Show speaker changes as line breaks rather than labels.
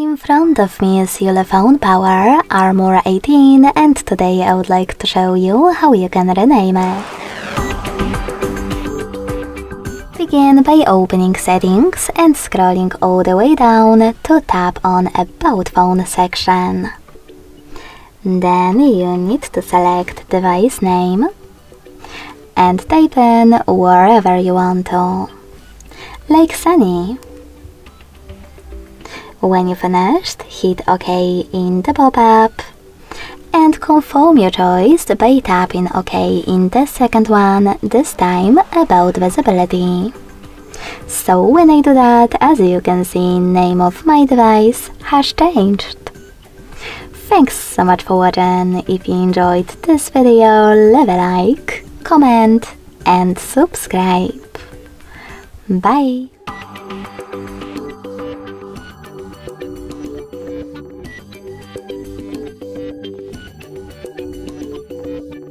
In front of me is Ulefone Power Armor 18 and today I would like to show you how you can rename it. Begin by opening settings and scrolling all the way down to tap on about phone section. Then you need to select device name and type in wherever you want to, like Sunny. When you finished, hit OK in the pop-up and confirm your choice by tapping OK in the second one, this time about visibility. So when I do that, as you can see, name of my device has changed. Thanks so much for watching. If you enjoyed this video, leave a like, comment and subscribe. Bye!